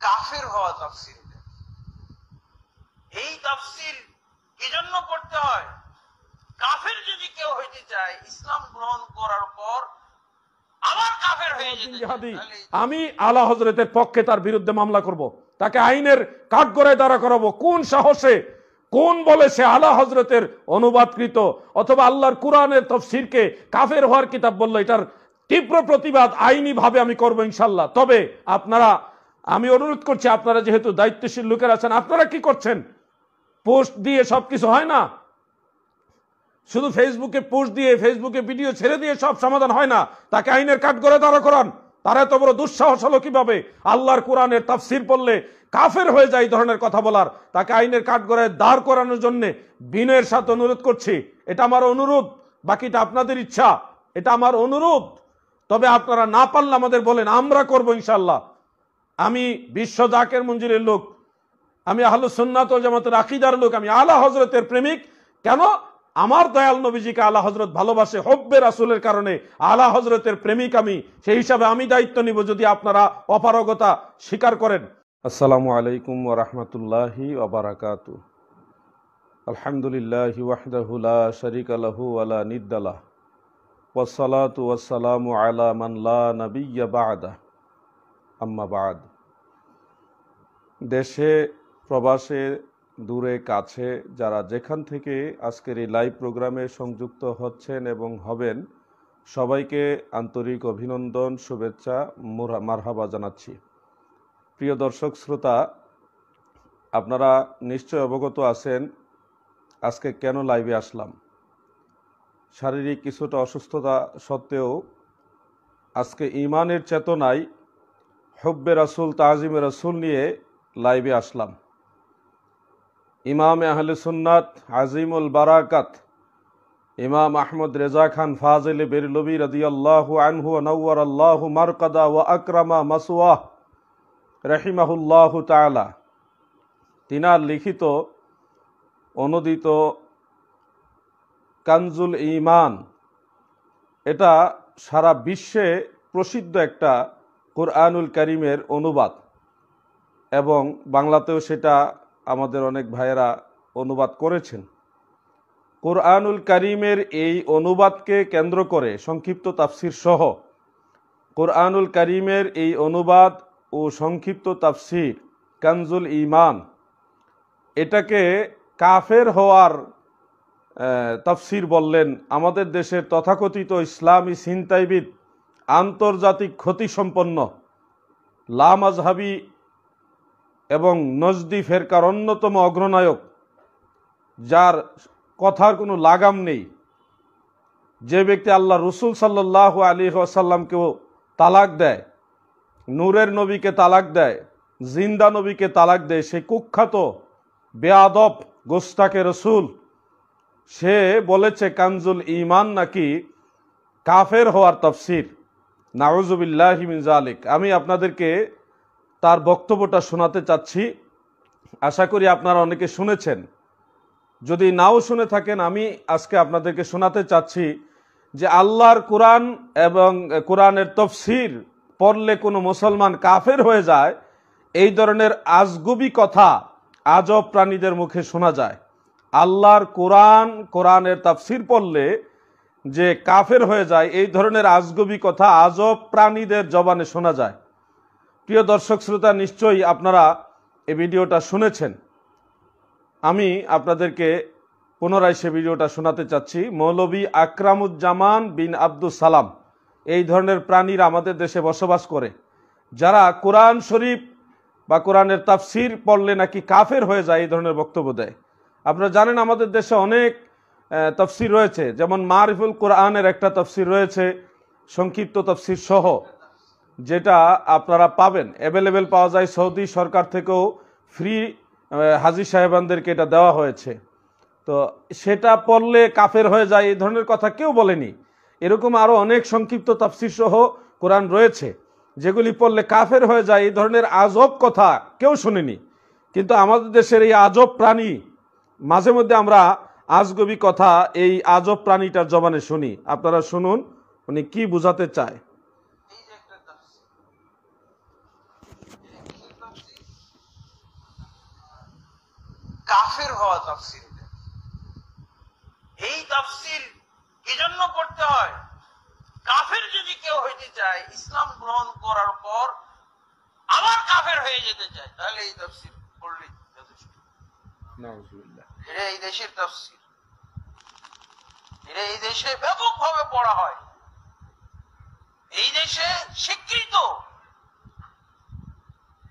কাফের হওয়া তাফসির এই তাফসির এজন্য করতে হয়? কাফের যদি কেউ হইতে চায় ইসলাম গ্রহণ করার পর হয়ে আমি আলা হজরতের পক্ষে তার বিরুদ্ধে মামলা করব। তাকে আইনের কাঠগড়ায় দাঁড়া করাবো। কোন সাহসে? কোন বলে সে আলা হজরতের অনুবাদকৃত? অথবা আল্লাহর কোরআনের তফসিরকে কাফের হওয়ার কিতাব বলল এটার তীব্র প্রতিবাদ আইনি ভাবে আমি করব ইনশাল্লাহ তবে আপনারা আমি অনুরোধ করছি, আপনারা যেহেতু দায়িত্বশীল লোকের আছেন, আপনারা কি করছেন? পোস্ট দিয়ে সবকিছু হয় না? শুধু ফেসবুকে পোস্ট দিয়ে, ফেসবুকে ভিডিও ছেড়ে দিয়ে সব সমাধান হয় না? তাকে আইনের কাঠ করে দাঁড়া করান। তারা এত বড় দুঃসাহস হলো কীভাবে? আল্লাহর কোরআনের তাফসির পড়লে কাফের হয়ে যায় এই ধরনের কথা বলার। তাকে আইনের কাঠ দাঁড় করানোর জন্য বিনয়ের সাথে অনুরোধ করছি। এটা আমার অনুরোধ, বাকিটা আপনাদের ইচ্ছা। এটা আমার অনুরোধ। তবে আপনারা না পারলে আমাদের বলেন, আমরা করব ইনশাল্লাহ আমি বিশ্ব জাকের মঞ্জিরের লোক, আমি আহলু সুন্নাত ওয়াল জামাতের আকিদার লোক, আমি আলা হজরতের প্রেমিক। কেন? আমার দয়াল নবীজিকে আলা হজরত ভালোবাসে হব্বে রাসুলের কারণে। আলা হজরতের প্রেমিক আমি, সেই হিসাবে আমি দায়িত্ব নিব যদি আপনারা অপারগতা স্বীকার করেন। আসসালামু আলাইকুম ওয়া রাহমাতুল্লাহি ওয়া বারাকাতু। আলহামদুলিল্লাহ ওয়াহদাহু লা শারীকা লাহু ওয়া লা নিদ্দা লাহ। ওয়াসসালাতু ওয়াসসালামু আলা মান লা নাবিয়্যা বা'দা আম্মা বা'দ। দেশে, প্রবাসে, দূরে, কাছে যারা যেখান থেকে আজকের এই লাইভ প্রোগ্রামে সংযুক্ত হচ্ছেন এবং হবেন, সবাইকে আন্তরিক অভিনন্দন, শুভেচ্ছা, মুরা- মারহাবা জানাচ্ছি। প্রিয় দর্শক, শ্রোতা, আপনারা নিশ্চয় অবগত আছেন আজকে কেন লাইভে আসলাম। শারীরিক কিছুটা অসুস্থতা সত্ত্বেও আজকে ইমানের চেতনায় হব্বে রাসুল, তাজিমে রাসুল নিয়ে লাইভে আসলাম। ইমাম আহলে সুন্নাত আজিমুল বারাকাত, ইমাম আহমদ রেজা খান ফাজিল বেরলবি রাদিয়াল্লাহু আনহু নওয়ার আল্লাহু মারকাদা ওয়া আকরামা মাসওয়াহ রহিমাহুল্লাহ তাআলা। তিনার লিখিত অনুদিত কানজুল ইমান এটা সারা বিশ্বে প্রসিদ্ধ একটা কোরআনুল করিমের অনুবাদ। এবং বাংলাতেও সেটা আমাদের অনেক ভাইয়েরা অনুবাদ করেছেন। কোরআনুল করিমের এই অনুবাদকে কেন্দ্র করে সংক্ষিপ্ত তাফসির সহ কোরআনুল করিমের এই অনুবাদ ও সংক্ষিপ্ত তাফসির কানজুল ইমান এটাকে কাফের হওয়ার তাফসির বললেন আমাদের দেশের তথাকথিত ইসলামী চিন্তাইবিদ আন্তর্জাতিক ক্ষতিসম্পন্ন লামাজহাবি এবং নজদি ফেরকার অন্যতম অগ্রনায়ক, যার কথার কোনো লাগাম নেই। যে ব্যক্তি আল্লাহ রসুল সাল্লাহ আলী আসাল্লামকেও তালাক দেয়, নূরের নবীকে তালাক দেয়, জিন্দা নবীকে তালাক দেয়, সে কুখ্যাত বেয়াদব গোস্তাকে রসুল। সে বলেছে, কানজুল ইমান নাকি কাফের হওয়ার তফসির? নাউজুবিল্লাহ মিন জালিক আমি আপনাদেরকে তার বক্তব্যটা শোনাতে চাচ্ছি। আশা করি আপনারা অনেকে শুনেছেন। যদি নাও শুনে থাকেন, আমি আজকে আপনাদেরকে শোনাতে চাচ্ছি যে আল্লাহর কোরআন এবং কোরআনের তফসির পড়লে কোনো মুসলমান কাফের হয়ে যায়, এই ধরনের আজগুবি কথা আজব প্রাণীদের মুখে শোনা যায়। আল্লাহর কোরআন, কোরআনের তাফসির পড়লে যে কাফের হয়ে যায়, এই ধরনের আজগবি কথা আজব প্রাণীদের জবানে শোনা যায়। প্রিয় দর্শক শ্রোতা, নিশ্চয়ই আপনারা এই ভিডিওটা শুনেছেন। আমি আপনাদেরকে পুনরায় সে ভিডিওটা শোনাতে চাচ্ছি। মৌলবী আকরামুজ্জামান বিন আব্দুল সালাম এই ধরনের প্রাণীরা আমাদের দেশে বসবাস করে। যারা কোরআন শরীফ বা কোরআনের তাফসির পড়লে নাকি কাফের হয়ে যায় এই ধরনের বক্তব্য দেয়। আপনারা জানেন আমাদের দেশে অনেক তফসির রয়েছে। যেমন মারিফুল কোরআনের একটা তফসির রয়েছে, সংক্ষিপ্ত তফসির সহ। যেটা আপনারা পাবেন। অ্যাভেলেবেল পাওয়া যায় সৌদি সরকার থেকেও ফ্রি হাজি সাহেবানদেরকে এটা দেওয়া হয়েছে। তো সেটা পড়লে কাফের হয়ে যায়, এই ধরনের কথা কেউ বলেনি। এরকম আরও অনেক সংক্ষিপ্ত তাফসির সহ কোরআন রয়েছে, যেগুলি পড়লে কাফের হয়ে যায়, এই ধরনের আজব কথা কেউ শুনেনি। কিন্তু আমাদের দেশের এই আজব প্রাণী, মাঝে মধ্যে আমরা আজগবি কথা এই আজব প্রাণীটার জবানে শুনি। আপনারা শুনুন, উনি কি বুঝাতে চায় এই যে একটা তাফসীর এটা কি তাফসীর কাফের হওয়া তাফসির। এই তাফসির কি জন্য করতে হয়? কাফের যদি কেউ হইতে চায় ইসলাম গ্রহণ করার পর আবার কাফের হয়ে যেতে চায় তাহলে এই তাফসির পড়লেই যথেষ্ট। এটা এই দেশের তাফসির। এটা এই দেশে ব্যাপকভাবে পড়া হয়। এই দেশে স্বীকৃত।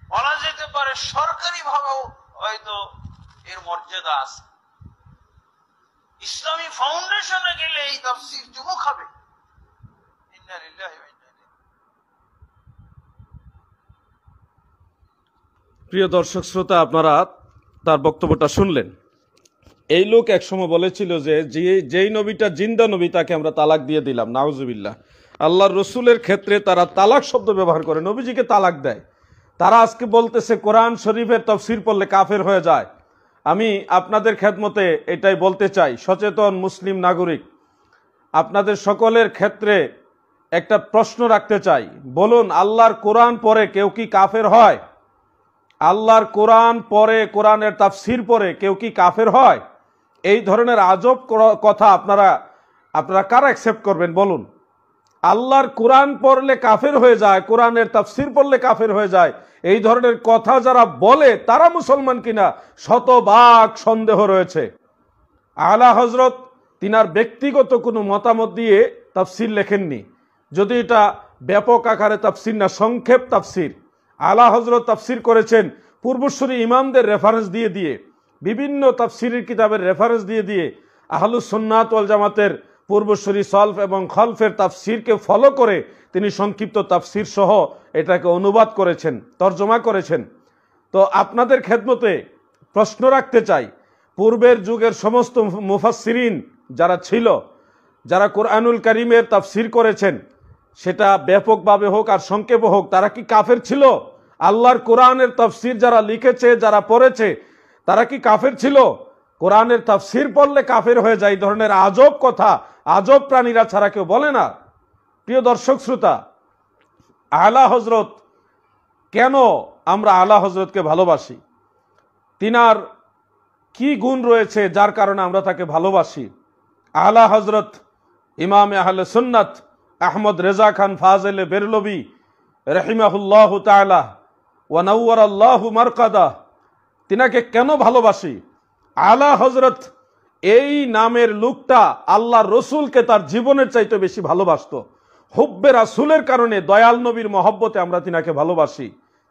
বলা যেতে পারে সরকারি ভাবেও হয়তো এর মর্যাদা আছে। ইসলামী ফাউন্ডেশনে গেলে এই তাফসির ইন্না ইলাইহি প্রিয় দর্শক শ্রোতা, আপনারা তার বক্তব্যটা শুনলেন। এই লোক একসময় বলেছিল যে, যেই নবীটা জিন্দা নবী, তাকে আমরা তালাক দিয়ে দিলাম, নাউজুবিল্লাহ। আল্লাহর রসুলের ক্ষেত্রে তারা তালাক শব্দ ব্যবহার করে, নবীজিকে তালাক দেয়। তারা আজকে বলতেছে, কোরআন শরীফের তফসির পড়লে কাফের হয়ে যায়। আমি আপনাদের খেদমতে এটাই বলতে চাই, সচেতন মুসলিম নাগরিক। আপনাদের সকলের ক্ষেত্রে একটা প্রশ্ন রাখতে চাই। বলুন, আল্লাহর কোরআন পরে কেউ কি কাফের হয়? আল্লাহর কোরআন পরে, কোরআনের তাফসির পরে কেউ কি কাফের হয়? এই ধরনের আজব কথা আপনারা আপনারা কারা অ্যাকসেপ্ট করবেন? বলুন। আল্লাহর কোরআন পড়লে কাফের হয়ে যায়, কোরআনের তাফসির পড়লে কাফের হয়ে যায়। এই ধরনের কথা যারা বলে, তারা মুসলমান কিনা, শতভাগ সন্দেহ রয়েছে। আলা হজরত তিনার ব্যক্তিগত কোনো মতামত দিয়ে তাফসির লেখেননি। যদি এটা ব্যাপক আকারে তাফসির না, সংক্ষেপ তাফসির। আলা হজরত তাফসির করেছেন পূর্বশ্বরী ইমামদের রেফারেন্স দিয়ে দিয়ে, বিভিন্ন তাফসিরের কিতাবের রেফারেন্স দিয়ে দিয়ে, আহলুস সুন্নাত ওয়াল জামাতের পূর্বশ্বরী সলফ এবং খলফের তাফসিরকে ফলো করে তিনি সংক্ষিপ্ত তাফসির সহ এটাকে অনুবাদ করেছেন, তর্জমা করেছেন। তো আপনাদের খেদমতে প্রশ্ন রাখতে চাই, পূর্বের যুগের সমস্ত মুফাসসিরিন যারা ছিল, যারা কোরআনুল করিমের তাফসির করেছেন, সেটা ব্যাপকভাবে হোক আর সংক্ষেপে হোক, তারা কি কাফের ছিল? আল্লাহর কোরআনের তাফসির যারা লিখেছে, যারা পড়েছে, তারা কি কাফের ছিল? কোরআনের তাফসির পড়লে কাফের হয়ে যায়, এই ধরনের আজব কথা আজব প্রাণীরা ছাড়া কেউ বলে না। প্রিয় দর্শক শ্রোতা, আলা হজরত কেন আমরা আলা হজরতকে ভালোবাসি? তিনার কি গুণ রয়েছে যার কারণে আমরা তাকে ভালোবাসি? আলা হজরত ইমাম আহলে সুন্নাত আহমদ রেজা খান ফাজেলে বেরলবি রহিমাহুল্লাহ তালা ওয়ানাউর আল্লাহ মারকাদা, তিনাকে কেন ভালোবাসি? আলা হজরত এই নামের লোকটা আল্লাহ রসুলকে তার জীবনের চাইতে বেশি ভালোবাসত। হুব্বে রাসুলের কারণে দয়াল নবীর মহব্বতে আমরা তিনাকে ভালোবাসি।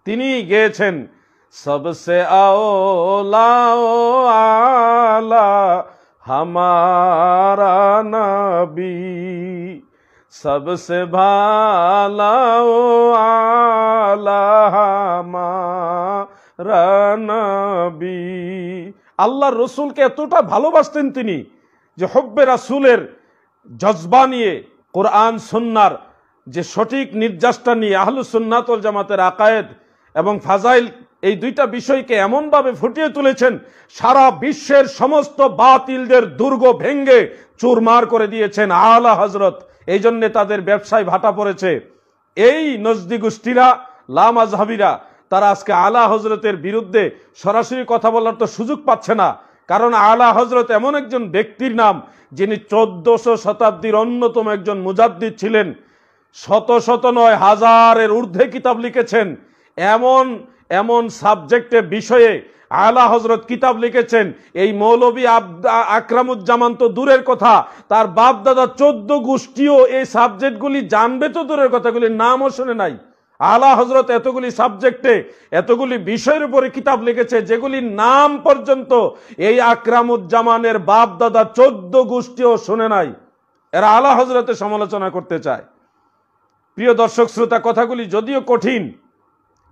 তিনি গেয়েছেন, সবসে আলা হামারা নবী, সবসে ভালাও আলা হামা নবী। আল্লাহর রসুলকে এতটা ভালোবাসতেন তিনি যে হব্বে রাসুলের জজবা নিয়ে, কোরআন, সুন্নার যে সঠিক নির্যাসটা নিয়ে, আহলু সুন্নাতল জামাতের আকায়েদ এবং ফাজাইল এই দুইটা বিষয়কে এমনভাবে ফুটিয়ে তুলেছেন, সারা বিশ্বের সমস্ত বাতিলদের দুর্গ ভেঙ্গে চুরমার করে দিয়েছেন আলা হজরত এই জন্যে তাদের ব্যবসায় ভাটা পড়েছে। এই নজদি গোষ্ঠীরা লামাজহাবিরা তারা আজকে আলা হজরতের বিরুদ্ধে সরাসরি কথা বলার তো সুযোগ পাচ্ছে না। কারণ আলা হজরত এমন একজন ব্যক্তির নাম, যিনি চোদ্দশো শতাব্দীর অন্যতম একজন মুজাদ্দিদ ছিলেন। শত শত নয় হাজারের ঊর্ধ্বে কিতাব লিখেছেন। এমন এমন সাবজেক্টে, বিষয়ে আলা হজরত কিতাব লিখেছেন। এই মৌলবী আকরামুজ্জামান তো দূরের কথা। তার বাপ দাদা চোদ্দ গোষ্ঠীও এই সাবজেক্টগুলি জানবে তো দূরের কথাগুলির নামও শুনে নাই। আলা হজরত এতগুলি সাবজেক্টে, এতগুলি বিষয়ের উপরে কিতাব লিখেছে, যেগুলির নাম পর্যন্ত এই আকরামুজ্জামানের বাপ দাদা চোদ্দ গোষ্ঠীও শুনে নাই। এরা আলা হজরতের সমালোচনা করতে চায়। প্রিয় দর্শক শ্রোতা, কথাগুলি যদিও কঠিন,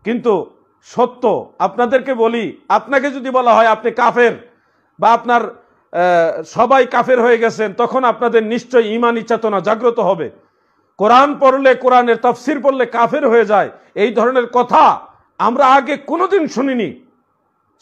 কিন্তু সত্য। আপনাদেরকে বলি, আপনাকে যদি বলা হয় আপনি কাফের বা আপনার সবাই কাফের হয়ে গেছেন, তখন আপনাদের নিশ্চয়ই ইমানি চেতনা জাগ্রত হবে। কোরআন পড়লে, কোরআনের তফসির পড়লে কাফের হয়ে যায়। এই ধরনের কথা আমরা আগে কোনোদিন শুনিনি।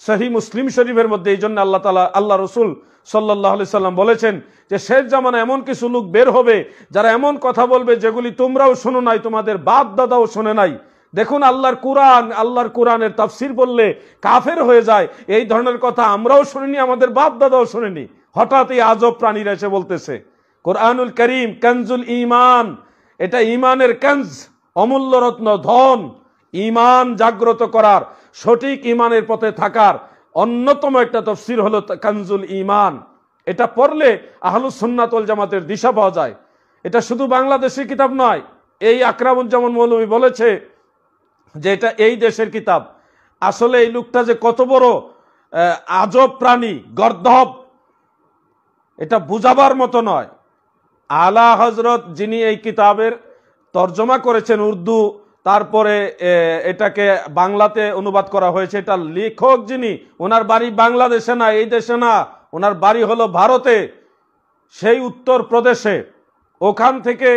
সহি মুসলিম শরীফের মধ্যে এই জন্য আল্লাহ তালা আল্লাহ রসুল সাল্লাহ সাল্লাম বলেছেন যে শেষ জামানা এমন কিছু লোক বের হবে, যারা এমন কথা বলবে যেগুলি তোমরাও শোনো নাই, তোমাদের বাপ দাদাও শোনে নাই। দেখুন আল্লাহর কোরআন, আল্লাহর কোরআনের তাফসির বললে কাফের হয়ে যায়। এই ধরনের কথা আমরাও শুনিনি, আমাদের বাপ দাদাও শুনিনি। হঠাৎ এই আজব প্রাণীরা এসে বলতেছে, কোরআনুল করিম, কানজুল ইমান এটা ইমানের কানজ অমূল্য রত্ন ধন, ইমান জাগ্রত করার, সঠিক ইমানের পথে থাকার। অন্যতম একটা তফসির হলো কানজুল ইমান। এটা পড়লে আহলুস সুন্নাতুল জামাতের দিশা পাওয়া যায়। এটা শুধু বাংলাদেশের কিতাব নয়, এই আকরামুজ্জামান মৌলভী বলেছে যে এটা এই দেশের কিতাব। আসলে এই লোকটা যে কত বড় আজব প্রাণী গর্ধব এটা বুঝাবার মতো নয়। আলা হজরত যিনি এই কিতাবের তর্জমা করেছেন উর্দু, তারপরে এটাকে বাংলাতে অনুবাদ করা হয়েছে। এটা লেখক যিনি, ওনার বাড়ি বাংলাদেশে না, এই দেশে না, ওনার বাড়ি হলো ভারতে, সেই উত্তর প্রদেশে। ওখান থেকে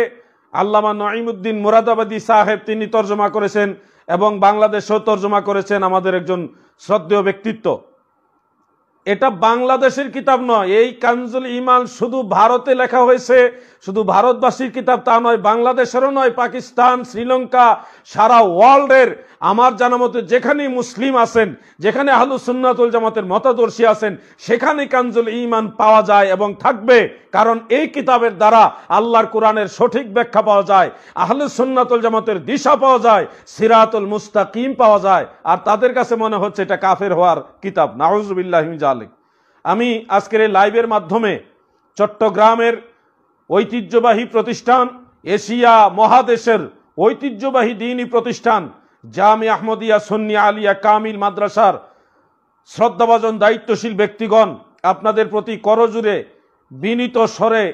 আল্লামা নঈমুদ্দিন মুরাদাবাদী সাহেব তিনি তর্জমা করেছেন এবং বাংলাদেশেও তর্জমা করেছেন আমাদের একজন শ্রদ্ধেয় ব্যক্তিত্ব। এটা বাংলাদেশের কিতাব নয়। এই কানজুল ইমান শুধু ভারতে লেখা হয়েছে, শুধু ভারতবাসীর কিতাব তা নয়, বাংলাদেশেরও নয়, পাকিস্তান, শ্রীলঙ্কা, সারা ওয়ার্ল্ডের। আমার জানা মতে যেখানেই মুসলিম আছেন, যেখানে আহলু সুন্নাতুল জামাতের মতাদর্শী আছেন, সেখানে কানজুল ইমান পাওয়া যায় এবং থাকবে, কারণ এই কিতাবের দ্বারা আল্লাহর কোরআনের সঠিক ব্যাখ্যা পাওয়া যায় আহলু সুন্নাতুল জামাতের দিশা পাওয়া যায়, সিরাতুল মুস্তাকিম পাওয়া যায়, আর তাদের কাছে মনে হচ্ছে এটা কাফের হওয়ার কিতাব। নাউজুবিল্লাহিম জালিক আমি আজকের এই লাইভের মাধ্যমে চট্টগ্রামের ঐতিহ্যবাহী প্রতিষ্ঠান এশিয়া মহাদেশের ঐতিহ্যবাহী দিনই প্রতিষ্ঠান, জামি আহমদিয়া সন্নি আলিয়া কামিল মাদ্রাসার শ্রদ্ধাভাজন দায়িত্বশীল ব্যক্তিগণ, আপনাদের প্রতি করজুড়ে বিনীত স্বরে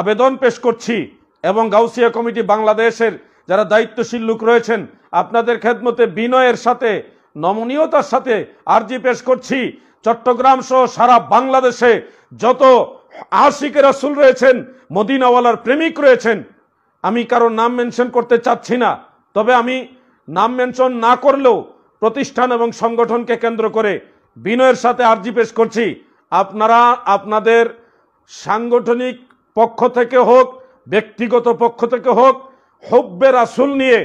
আবেদন পেশ করছি এবং গাউসিয়া কমিটি বাংলাদেশের যারা দায়িত্বশীল লোক রয়েছেন, আপনাদের খেদমতে বিনয়ের সাথে, নমনীয়তার সাথে আর্জি পেশ করছি। চট্টগ্রাম সহ সারা বাংলাদেশে যত আশিকে রাসুল রয়েছেন, মদিনাওয়ালার প্রেমিক রয়েছেন, আমি কারোর নাম মেনশন করতে চাচ্ছি না। তবে আমি নাম মেনশন না করলেও প্রতিষ্ঠান এবং সংগঠনকে কেন্দ্র করে বিনয়ের সাথে আর্জি পেশ করছি। আপনারা, আপনাদের সাংগঠনিক পক্ষ থেকে হোক, ব্যক্তিগত পক্ষ থেকে হোক, হব্বে রাসুল নিয়ে,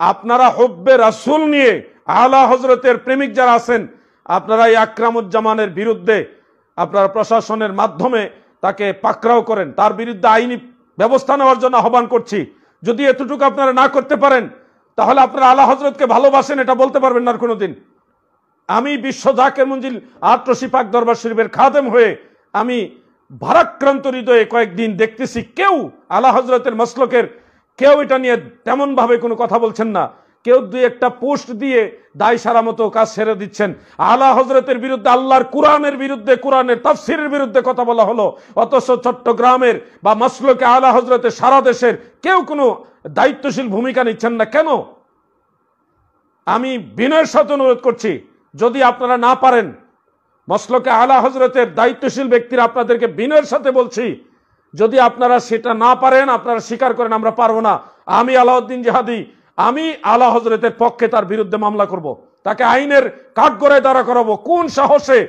আপনারা হব্বে রাসুল নিয়ে আলা হজরতের প্রেমিক যারা আছেন আপনারা এই আকরামুজ্জামানের বিরুদ্ধে আপনারা প্রশাসনের মাধ্যমে তাকে পাকড়াও করেন। তার বিরুদ্ধে আইনি ব্যবস্থা নেওয়ার জন্য আহ্বান করছি। যদি এতটুকু আপনারা না করতে পারেন, তাহলে আপনারা আলা হজরতকে ভালোবাসেন, এটা বলতে পারবেন না কোনোদিন। আমি বিশ্ব জাকের মঞ্জিল আটরশি পাক দরবার শরীফের খাদেম হয়ে আমি ভারাক্রান্ত হৃদয়ে কয়েকদিন দেখতেছি, কেউ আলা হজরতের মসলকের, কেউ এটা নিয়ে তেমনভাবে কোনো কথা বলছেন না। কেউ দুই একটা পোস্ট দিয়ে দায় সারা মতো কাজ সেরে দিচ্ছেন। আলা হজরতের বিরুদ্ধে, আল্লাহর কোরআনের বিরুদ্ধে, কোরআনের তাফসিরের বিরুদ্ধে কথা বলা হলো। অথচ চট্টগ্রামের বা মসলকে আলা হজরতের সারা দেশের কেউ কোনো দায়িত্বশীল ভূমিকা নিচ্ছেন না। কেন? আমি বিনয়ের সাথে অনুরোধ করছি, যদি আপনারা না পারেন, মসলকে আলা হজরতের দায়িত্বশীল ব্যক্তিরা আপনাদেরকে বিনয়ের সাথে বলছি, যদি আপনারা সেটা না পারেন, আপনারা স্বীকার করেন, আমরা পারব না। আমি আলাউদ্দিন জাহাদি আমি আলা হজরতের পক্ষে তার বিরুদ্ধে মামলা করব। তাকে আইনের কাঠগড়ায় দ্বারা করাবো। কোন সাহসে?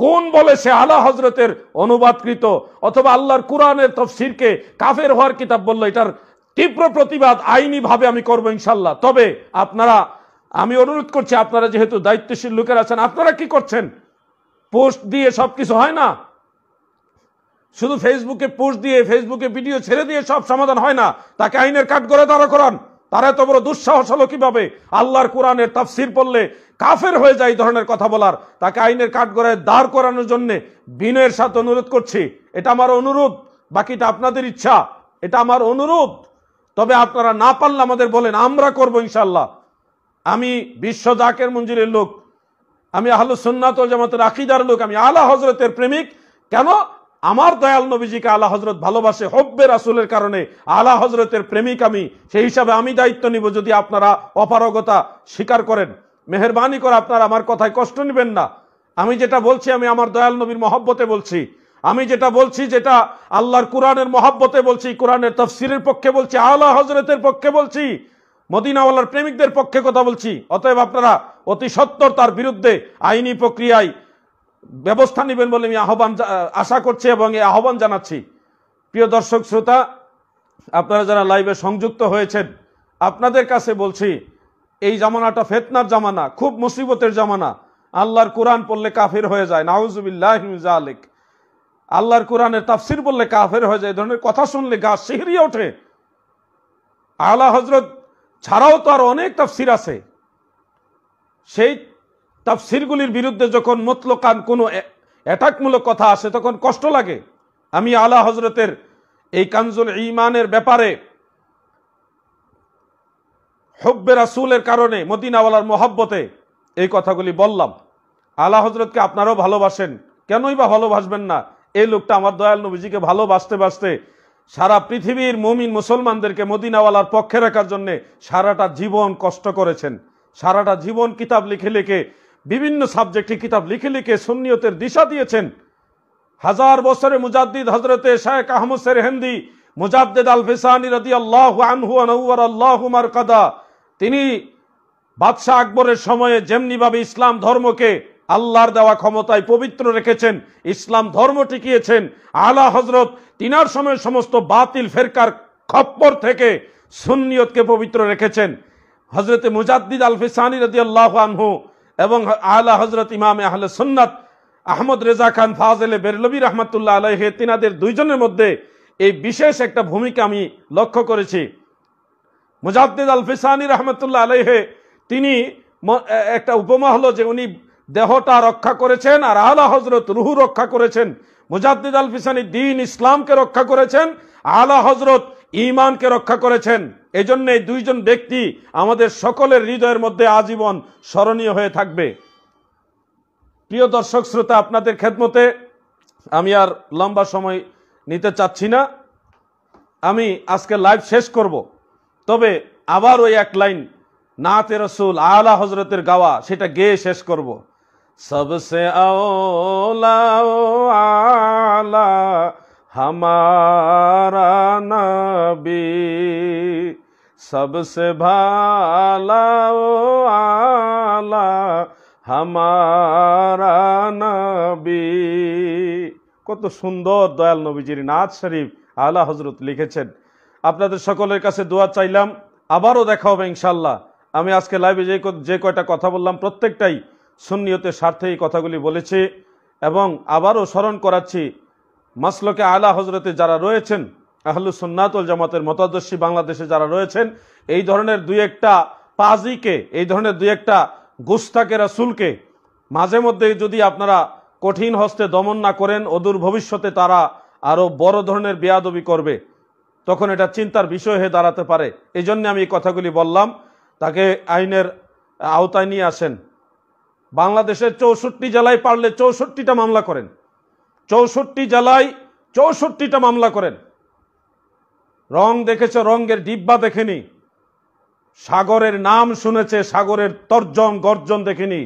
কোন বলে সে আলা হজরতের অনুবাদকৃত? অথবা আল্লাহর কোরআনের তফসিরকে কাফের হওয়ার কিতাব বলল, এটার তীব্র প্রতিবাদ আইনি ভাবে আমি করব ইনশাল্লাহ তবে আপনারা, আমি অনুরোধ করছি, আপনারা যেহেতু দায়িত্বশীল লোকের আছেন, আপনারা কি করছেন? পোস্ট দিয়ে সবকিছু হয় না? শুধু ফেসবুকে পোস্ট দিয়ে, ফেসবুকে ভিডিও ছেড়ে দিয়ে সব সমাধান হয় না? তাকে আইনের কাঠ করে দাঁড়া করান। তারা এত বড় দুঃসাহস হলো কীভাবে? আল্লাহর কোরআনের তাফসির পড়লে কাফের হয়ে যায় ধরনের কথা বলার। তাকে আইনের কাঠ করে দাঁড় করানোর জন্য বিনয়ের সাথে অনুরোধ করছি। এটা আমার অনুরোধ, বাকিটা আপনাদের ইচ্ছা। এটা আমার অনুরোধ। তবে আপনারা না পারলে আমাদের বলেন, আমরা করব ইনশাল্লাহ আমি বিশ্ব জাকের মঞ্জিরের লোক, আমি আহলু সুন্নাত ও জামাতের আকিদার লোক, আমি আলা হজরতের প্রেমিক। কেন? আমার দয়াল নবীজিকে আলা হজরত ভালোবাসে হব্বে রাসুলের কারণে আলা হজরতের প্রেমিক আমি, সেই হিসাবে আমি দায়িত্ব নিব যদি আপনারা অপারগতা স্বীকার করেন। মেহরবানি করে আপনারা আমার কথায় কষ্ট নেবেন না। আমি যেটা বলছি, আমি আমার দয়াল নবীর মহব্বতে বলছি। আমি যেটা বলছি, যেটা আল্লাহর কোরআনের মহব্বতে বলছি, কোরআনের তফসিরের পক্ষে বলছি আলা হজরতের পক্ষে বলছি, মদিনাওয়ালার প্রেমিকদের পক্ষে কথা বলছি। অতএব আপনারা অতি সত্তর তার বিরুদ্ধে আইনি প্রক্রিয়ায় ব্যবস্থা নেবেন বলে আমি আহ্বান আশা করছি এবং এই আহ্বান জানাচ্ছি। প্রিয় দর্শক, শ্রোতা, আপনারা যারা লাইভে সংযুক্ত হয়েছেন, আপনাদের কাছে বলছি, এই জামানাটা ফেতনার জামানা, খুব মুসিবতের জামানা। আল্লাহর কোরআন পড়লে কাফের হয়ে যায়, নাউজুবিল্লাহ আলেক আল্লাহর কোরআনের তাফসির বললে কাফের হয়ে যায় ধরনের কথা শুনলে গা শিহরিয়ে ওঠে। আলা হজরত ছাড়াও তো আর অনেক তাফসির আছে। সেই তাফসিরগুলির বিরুদ্ধে যখন মতলকান কোনো অ্যাটাকমূলক কথা আসে, তখন কষ্ট লাগে। আমি আলা হজরতের এই কানজুল ইমানের ব্যাপারে হব্বে রাসুলের কারণে, মদিনাওয়ালার মোহাব্বতে এই কথাগুলি বললাম। আলা হজরতকে আপনারাও ভালোবাসেন। কেনই বা ভালোবাসবেন না? এই লোকটা আমার দয়াল নবীজিকে ভালোবাসতে বাসতে সারা পৃথিবীর মমিন মুসলমানদেরকে মদিনাওয়ালার পক্ষে রাখার জন্য সারাটা জীবন কষ্ট করেছেন। সারাটা জীবন কিতাব লিখে লিখে বিভিন্ন সাবজেক্টে কিতাব লিখে লিখে সুন্নিয়তের দিশা দিয়েছেন। হাজার বছরে মুজাদ্দিদ হজরতে শায়েক আহমদ সের হেন্দি মুজাদ্দিদ আল ফিসানি রদি আল্লাহ আনহু আনহুয়ার কাদা তিনি বাদশাহ আকবরের সময়ে যেমনিভাবে ইসলাম ধর্মকে আল্লাহর দেওয়া ক্ষমতায় পবিত্র রেখেছেন, ইসলাম ধর্ম টিকিয়েছেন, আলা হজরত তিনার সময় সমস্ত বাতিল ফেরকার খপ্পর থেকে সুন্নিয়তকে পবিত্র রেখেছেন। হজরতে মুজাদ্দিদ আল ফিসানি রদি আল্লাহ আনহু এবং আলা হজরত ইমাম আহলে সুন্নাত আহমদ রেজা খান ফাজেলে বেরলবি রহমতুল্লাহ আলহে তিনাদের দুইজনের মধ্যে এই বিশেষ একটা ভূমিকা আমি লক্ষ্য করেছি। মুজাদ্দিদ আল ফিসানি রহমতুল্লাহ আলহে তিনি একটা উপমা হলো যে উনি দেহটা রক্ষা করেছেন আর আলা হজরত রুহু রক্ষা করেছেন। মুজাদ্দিদ আল ফিসানি দিন ইসলামকে রক্ষা করেছেন। আলা হজরত ইমানকে রক্ষা করেছেন। এই জন্য এই দুইজন ব্যক্তি আমাদের সকলের হৃদয়ের মধ্যে আজীবন স্মরণীয় হয়ে থাকবে। প্রিয় দর্শক শ্রোতা, আপনাদের খেদমতে আমি আর লম্বা সময় নিতে চাচ্ছি না। আমি আজকে লাইভ শেষ করব। তবে আবার ওই এক লাইন, নাতে রসুল আলা হজরতের গাওয়া সেটা গেয়ে শেষ করব। সবসে আলা हमारा नबी सबसे भाला ओ आला हमारा নবী কত সুন্দর দয়াল নবীজির নাচ শরীফ আলা হজরত লিখেছেন আপনাদের সকলের কাছে দোয়া চাইলাম আবারও দেখা হবে ইনশাল্লাহ আমি আজকে লাইভে যে ক- যে কয়টা কথা বললাম প্রত্যেকটাই সুন্নিয়তের স্বার্থে এই কথাগুলি বলেছি এবং আবারও স্মরণ করাচ্ছি মাসলকে আলা হজরতে যারা রয়েছেন, আহলু সুন্নাতুল জামাতের মতাদর্শী বাংলাদেশে যারা রয়েছেন, এই ধরনের দুই একটা পাজিকে, এই ধরনের দুই একটা গুস্তাকে, রাসুলকে মাঝে মধ্যে যদি আপনারা কঠিন হস্তে দমন না করেন, অদূর ভবিষ্যতে তারা আরও বড় ধরনের বেয়াদবি করবে, তখন এটা চিন্তার বিষয় হয়ে দাঁড়াতে পারে। এই জন্য আমি এই কথাগুলি বললাম, তাকে আইনের আওতায় নিয়ে আসেন। বাংলাদেশের চৌষট্টি জেলায় পারলে চৌষট্টিটা মামলা করেন। চৌষট্টি জেলায় চৌষট্টিটা মামলা করেন। রং দেখেছে? রঙের ডিব্বা দেখেনি। সাগরের নাম শুনেছে, সাগরের তর্জন, গর্জন দেখেনি।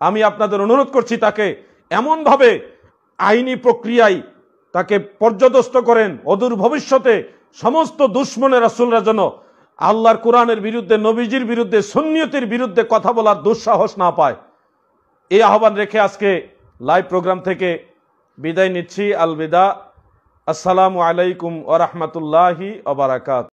আমি আপনাদের অনুরোধ করছি তাকে এমনভাবে আইনি প্রক্রিয়ায় তাকে পর্যদস্ত করেন। অদূর ভবিষ্যতে সমস্ত দুশ্মনের রাসুলরা যেন আল্লাহর কোরআনের বিরুদ্ধে, নবীজির বিরুদ্ধে, সুন্নিয়তের বিরুদ্ধে কথা বলার দুঃসাহস না পায়। এই আহ্বান রেখে আজকে লাইভ প্রোগ্রাম থেকে বিদায় নিচ্ছি আলবিদা। আসসালামু আলাইকুম ওরহমতুল্লাহি ওবরাকাত